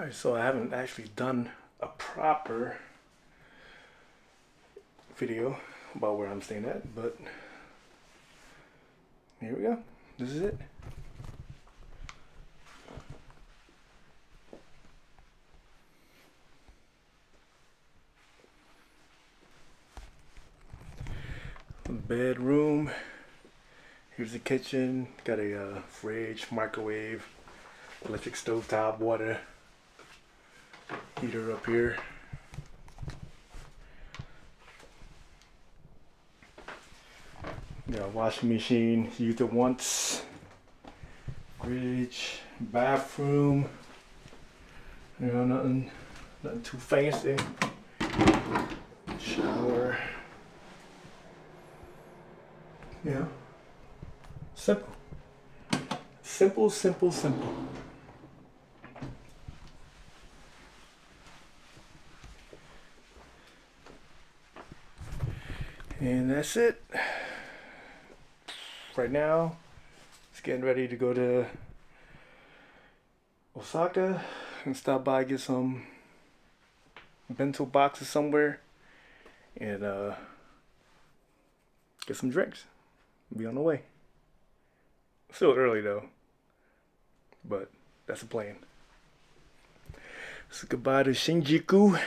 Alright, so I haven't actually done a proper video about where I'm staying at, but here we go. This is it. Bedroom. Here's the kitchen. Got a uh, fridge, microwave, electric stove top, water heater up here. Got a washing machine, used it once. Fridge, bathroom. You know, nothing, nothing too fancy. Shower. Yeah. Simple. Simple, simple, simple. And that's it. Right now, it's getting ready to go to Osaka and stop by get some bento boxes somewhere and uh, get some drinks. Be on the way. Still early though, but that's the plan. So goodbye to Shinjuku.